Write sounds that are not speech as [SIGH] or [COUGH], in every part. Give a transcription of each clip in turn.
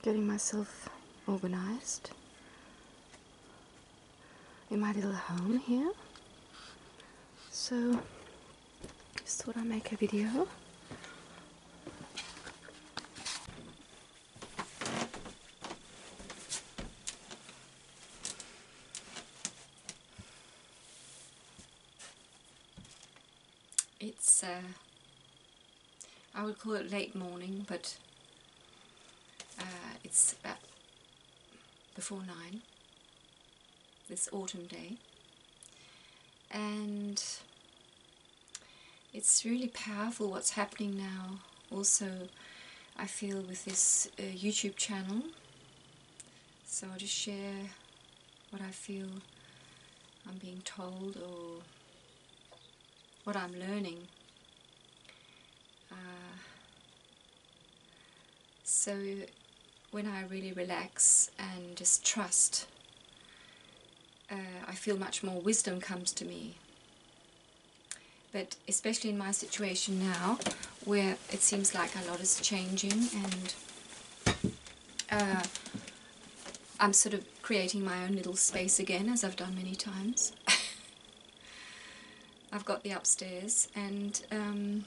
Getting myself organized in my little home here. So, just thought I'd make a video. It's, uh, I would call it late morning, but it's about before nine this autumn day. And it's really powerful what's happening now. Also I feel with this uh, YouTube channel. So I'll just share what I feel I'm being told or what I'm learning. Uh, so when I really relax and just trust uh, I feel much more wisdom comes to me. But especially in my situation now, where it seems like a lot is changing and uh, I'm sort of creating my own little space again, as I've done many times. [LAUGHS] I've got the upstairs, and um,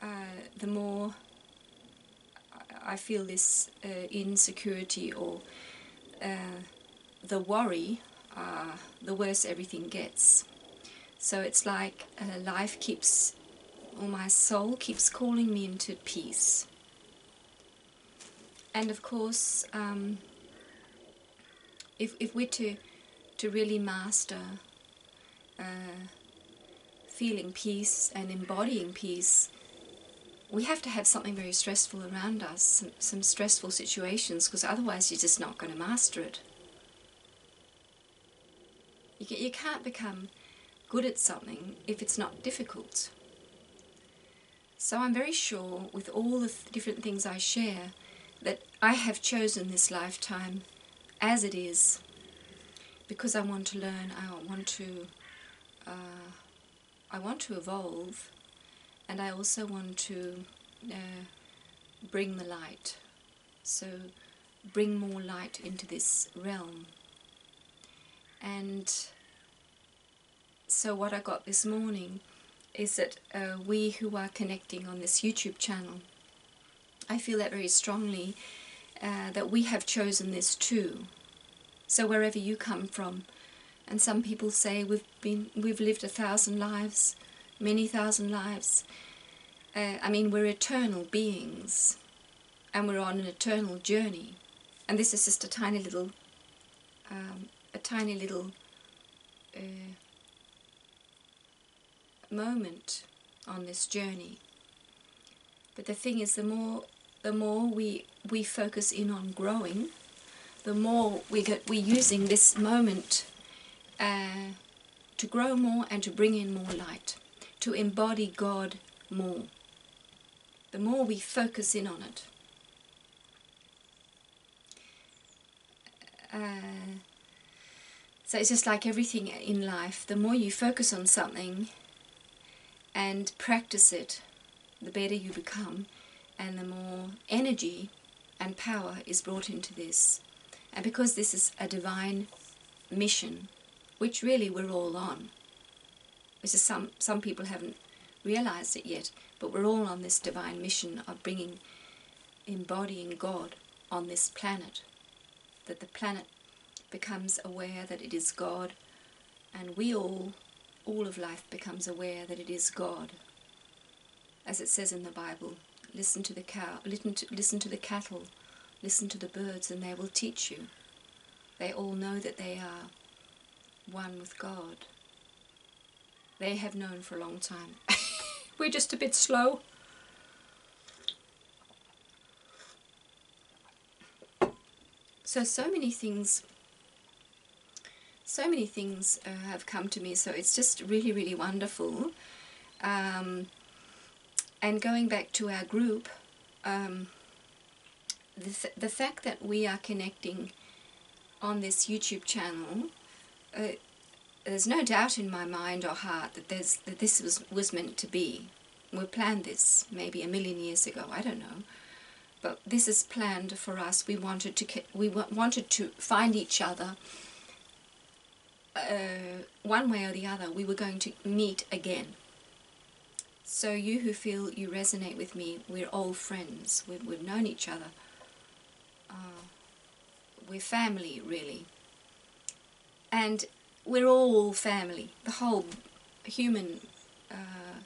uh, the more I feel this uh, insecurity or uh, the worry, uh, the worse everything gets. So it's like uh, life keeps, or my soul keeps calling me into peace. And of course, um, if, if we're to, to really master uh, feeling peace and embodying peace, we have to have something very stressful around us, some, some stressful situations, because otherwise you're just not going to master it. You, you can't become good at something if it's not difficult. So I'm very sure with all the th different things I share that I have chosen this lifetime as it is because I want to learn, I want to, uh, I want to evolve and I also want to uh, bring the light. So bring more light into this realm. And so what I got this morning is that uh, we who are connecting on this YouTube channel, I feel that very strongly, uh, that we have chosen this too. So wherever you come from, and some people say we've been we've lived a thousand lives, many thousand lives. Uh, I mean, we're eternal beings, and we're on an eternal journey. And this is just a tiny little um, a tiny little uh, moment on this journey. But the thing is, the more the more we we focus in on growing, the more we get we're using this moment uh, to grow more and to bring in more light, to embody God more. The more we focus in on it. Uh, so it's just like everything in life, the more you focus on something and practice it, the better you become and the more energy and power is brought into this. And because this is a divine mission, which really we're all on, which is some, some people haven't realized it yet, but we're all on this divine mission of bringing, embodying God on this planet, that the planet becomes aware that it is God, and we all, all of life becomes aware that it is God. As it says in the Bible, listen to the cow, listen to, listen to the cattle, listen to the birds, and they will teach you. They all know that they are one with God. They have known for a long time. [LAUGHS] We're just a bit slow. So, so many things so many things uh, have come to me, so it's just really, really wonderful. Um, and going back to our group, um, the, the fact that we are connecting on this YouTube channel, uh, there's no doubt in my mind or heart that there's that this was was meant to be. We planned this maybe a million years ago. I don't know, but this is planned for us. We wanted to we wanted to find each other. Uh, one way or the other, we were going to meet again. So you who feel you resonate with me, we're old friends. We've, we've known each other. Uh, we're family, really. And we're all family. The whole human uh,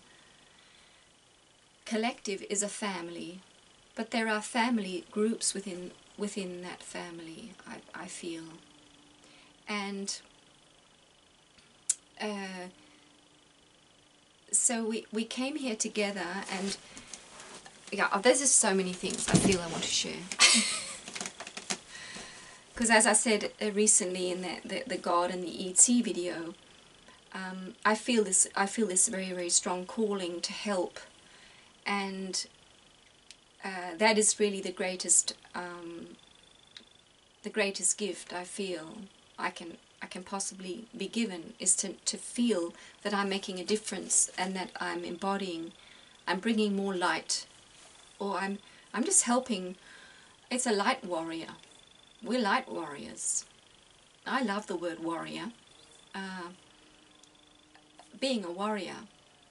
collective is a family, but there are family groups within within that family. I, I feel, and uh, so we we came here together, and yeah, oh, there's just so many things I feel I want to share. [LAUGHS] Because as I said uh, recently in the, the the God and the ET video, um, I feel this I feel this very very strong calling to help, and uh, that is really the greatest um, the greatest gift I feel I can I can possibly be given is to to feel that I'm making a difference and that I'm embodying, I'm bringing more light, or I'm I'm just helping. It's a light warrior. We're light warriors. I love the word warrior. Uh, being a warrior,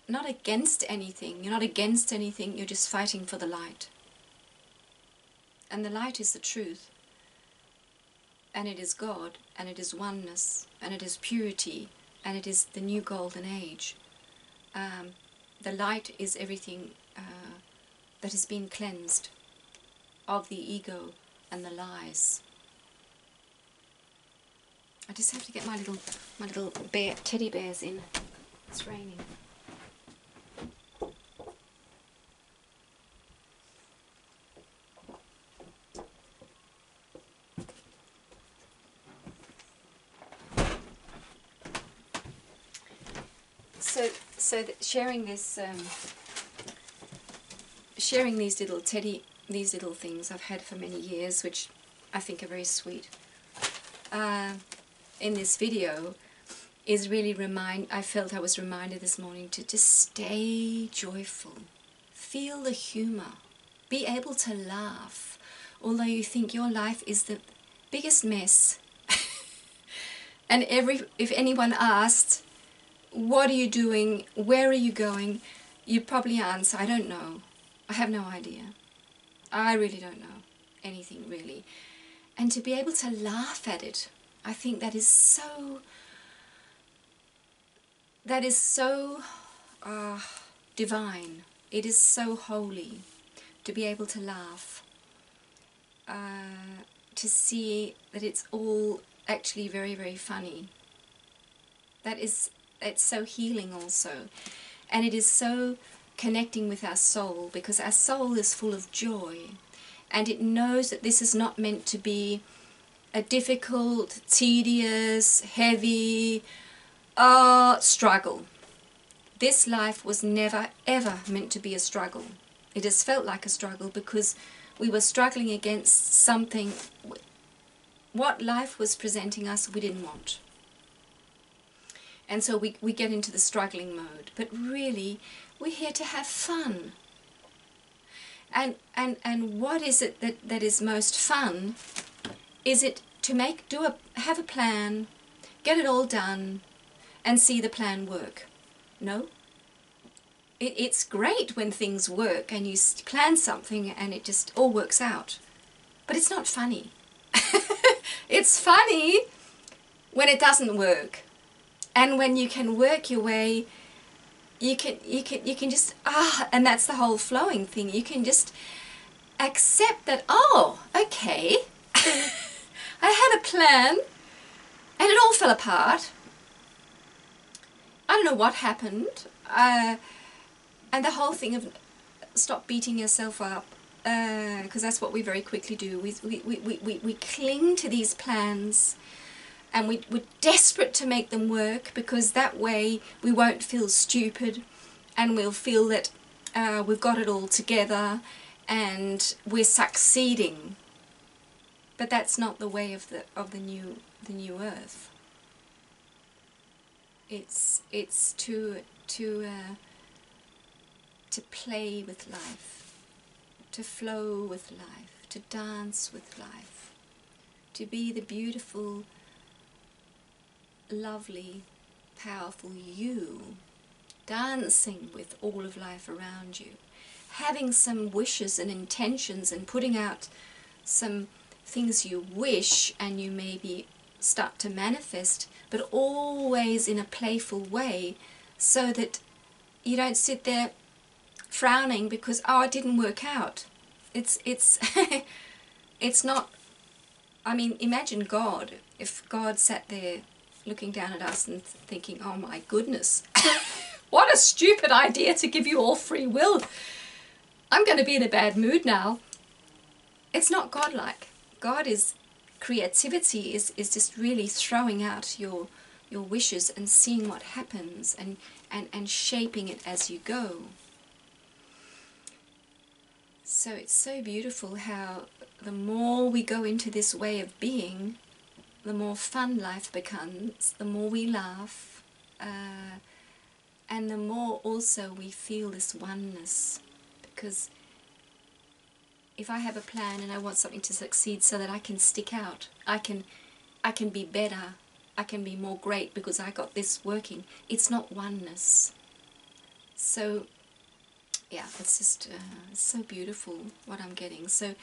not against anything, you're not against anything, you're just fighting for the light. And the light is the truth. And it is God, and it is oneness, and it is purity, and it is the new golden age. Um, the light is everything uh, that has been cleansed of the ego and the lies. I just have to get my little my little bear teddy bears in. It's raining. So, so sharing this, um, sharing these little teddy, these little things I've had for many years, which I think are very sweet. Uh, in this video, is really remind I felt I was reminded this morning to just stay joyful. Feel the humor. Be able to laugh. Although you think your life is the biggest mess. [LAUGHS] and every if anyone asked, what are you doing? Where are you going? you'd probably answer, I don't know. I have no idea. I really don't know anything really. And to be able to laugh at it, I think that is so that is so uh, divine. It is so holy to be able to laugh, uh, to see that it's all actually very, very funny. That is, it's so healing also. And it is so connecting with our soul because our soul is full of joy and it knows that this is not meant to be a difficult, tedious, heavy, uh, struggle. This life was never ever meant to be a struggle. It has felt like a struggle because we were struggling against something. What life was presenting us, we didn't want. And so we, we get into the struggling mode. But really, we're here to have fun. And, and, and what is it that, that is most fun? Is it to make, do a, have a plan, get it all done, and see the plan work. No. It, it's great when things work and you plan something and it just all works out. But it's not funny. [LAUGHS] it's funny when it doesn't work. And when you can work your way you can you can you can just ah and that's the whole flowing thing. You can just accept that oh, okay. [LAUGHS] I had a plan and it all fell apart I don't know what happened. Uh, and the whole thing of stop beating yourself up, because uh, that's what we very quickly do. We, we, we, we, we cling to these plans and we, we're desperate to make them work because that way we won't feel stupid and we'll feel that uh, we've got it all together and we're succeeding. But that's not the way of the, of the, new, the new earth. It's it's to to uh, to play with life, to flow with life, to dance with life, to be the beautiful, lovely, powerful you, dancing with all of life around you, having some wishes and intentions and putting out some things you wish and you maybe start to manifest, but always in a playful way so that you don't sit there frowning because oh it didn't work out. It's it's [LAUGHS] it's not I mean imagine God. If God sat there looking down at us and thinking oh my goodness [LAUGHS] what a stupid idea to give you all free will. I'm going to be in a bad mood now. It's not godlike God is creativity is is just really throwing out your your wishes and seeing what happens and and and shaping it as you go so it's so beautiful how the more we go into this way of being, the more fun life becomes, the more we laugh, uh, and the more also we feel this oneness. Because if I have a plan and I want something to succeed so that I can stick out, I can, I can be better, I can be more great because I got this working. It's not oneness. So yeah, it's just uh, so beautiful what I'm getting. So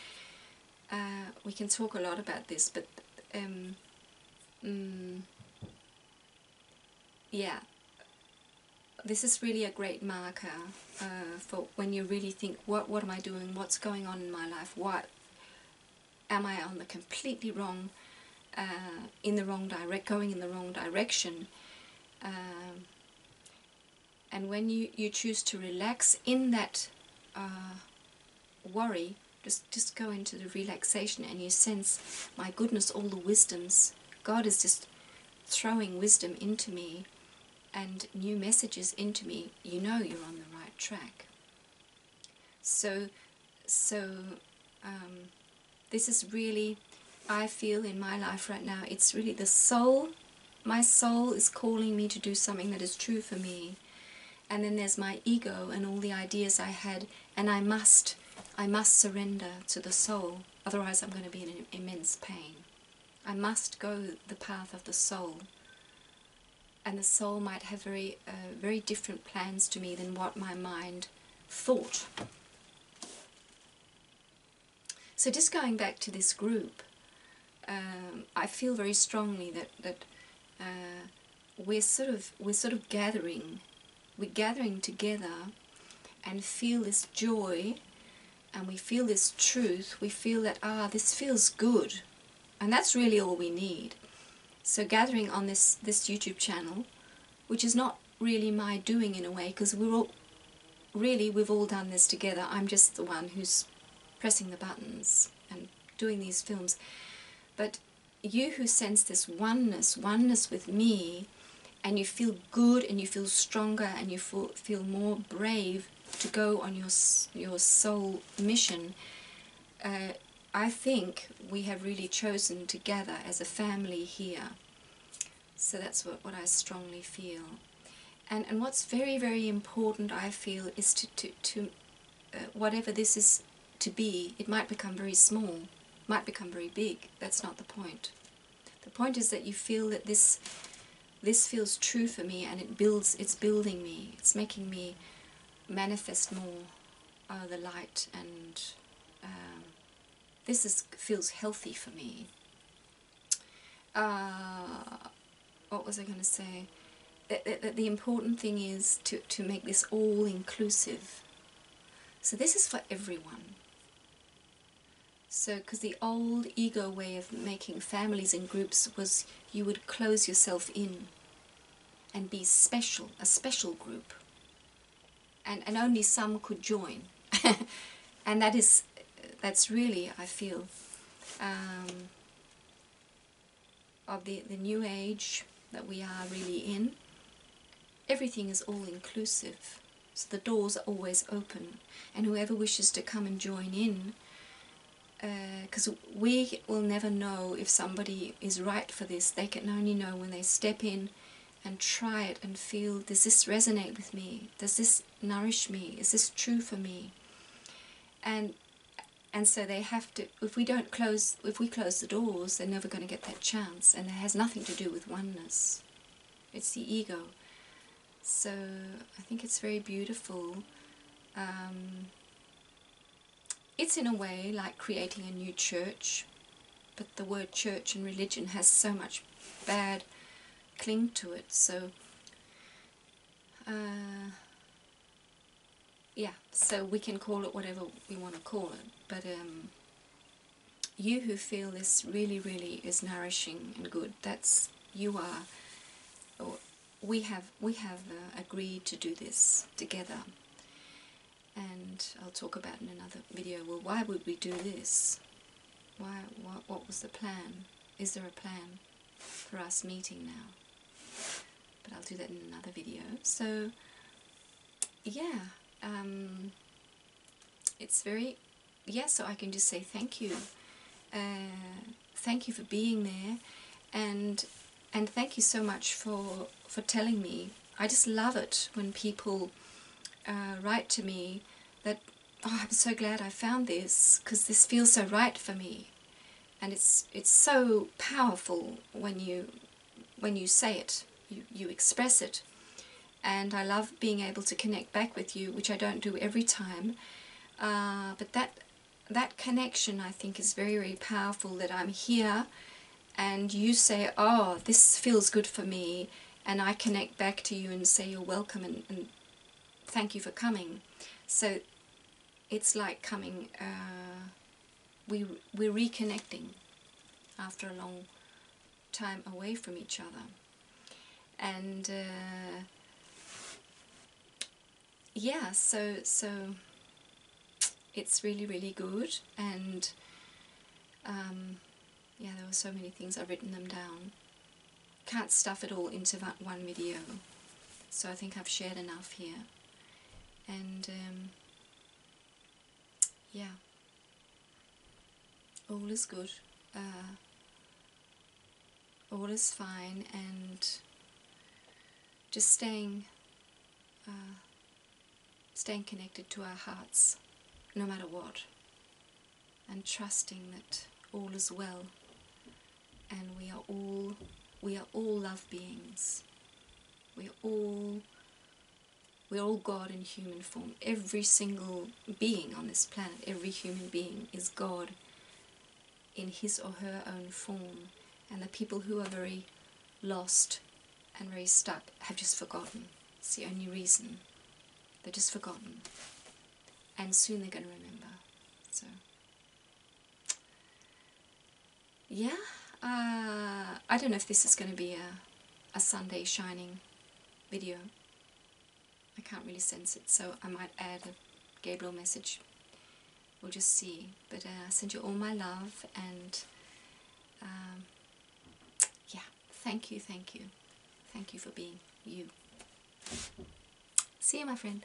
uh, we can talk a lot about this, but um, mm, yeah, this is really a great marker uh, for when you really think, what what am I doing? What's going on in my life? What am I on the completely wrong, uh, in the wrong direct, going in the wrong direction? Um, and when you, you choose to relax in that uh, worry, just, just go into the relaxation and you sense, my goodness, all the wisdoms. God is just throwing wisdom into me and new messages into me. You know you're on the right track. So, so um, this is really, I feel in my life right now, it's really the soul. My soul is calling me to do something that is true for me and then there's my ego and all the ideas I had and I must I must surrender to the soul otherwise I'm going to be in immense pain I must go the path of the soul and the soul might have very uh, very different plans to me than what my mind thought so just going back to this group um, I feel very strongly that that uh, we're sort of we're sort of gathering we're gathering together and feel this joy and we feel this truth, we feel that, ah, this feels good. And that's really all we need. So gathering on this, this YouTube channel, which is not really my doing in a way, because we're all, really, we've all done this together. I'm just the one who's pressing the buttons and doing these films. But you who sense this oneness, oneness with me, and you feel good and you feel stronger and you feel, feel more brave to go on your, your soul mission, uh, I think we have really chosen together as a family here. So that's what, what I strongly feel. And, and what's very, very important, I feel, is to, to, to uh, whatever this is to be, it might become very small, might become very big. That's not the point. The point is that you feel that this this feels true for me and it builds, it's building me, it's making me manifest more uh, the light and um, this is, feels healthy for me. Uh, what was I going to say? The, the, the important thing is to, to make this all inclusive. So this is for everyone. So, because the old ego way of making families and groups was you would close yourself in and be special, a special group. And, and only some could join. [LAUGHS] and that is, that's really, I feel, um, of the, the new age that we are really in. Everything is all inclusive. So the doors are always open. And whoever wishes to come and join in because uh, we will never know if somebody is right for this. They can only know when they step in and try it and feel, does this resonate with me? Does this nourish me? Is this true for me? And and so they have to if we don't close if we close the doors they're never going to get that chance and it has nothing to do with oneness. It's the ego. So i think it's very beautiful um, it's in a way like creating a new church but the word church and religion has so much bad cling to it. So uh, yeah so we can call it whatever we want to call it but um, you who feel this really really is nourishing and good that's you are we have we have uh, agreed to do this together. And I'll talk about in another video well why would we do this? Why what, what was the plan? Is there a plan for us meeting now? But I'll do that in another video. So yeah um, it's very yeah so I can just say thank you. Uh, thank you for being there and and thank you so much for for telling me. I just love it when people uh, write to me that oh I'm so glad I found this because this feels so right for me. And it's it's so powerful when you when you say it you, you express it and I love being able to connect back with you which I don't do every time. Uh, but that that connection I think is very very powerful that I'm here and you say oh this feels good for me and I connect back to you and say you're welcome and, and thank you for coming. So it's like coming uh, we, we're reconnecting after a long time away from each other. And uh, yeah so so it's really really good and um, yeah there were so many things. I've written them down. Can't stuff it all into that one video so I think I've shared enough here. And um, yeah. All is good. Uh, all is fine and just staying uh, staying connected to our hearts no matter what and trusting that all is well and we are all we are all love beings. We are all we're all God in human form. Every single being on this planet every human being is God in his or her own form. And the people who are very lost and very stuck have just forgotten. It's the only reason they're just forgotten. And soon they're going to remember so. Yeah uh, I don't know if this is going to be a, a Sunday shining video. I can't really sense it so I might add a Gabriel message. We'll just see but uh, I send you all my love and um, yeah thank you thank you. Thank you for being you. See you my friend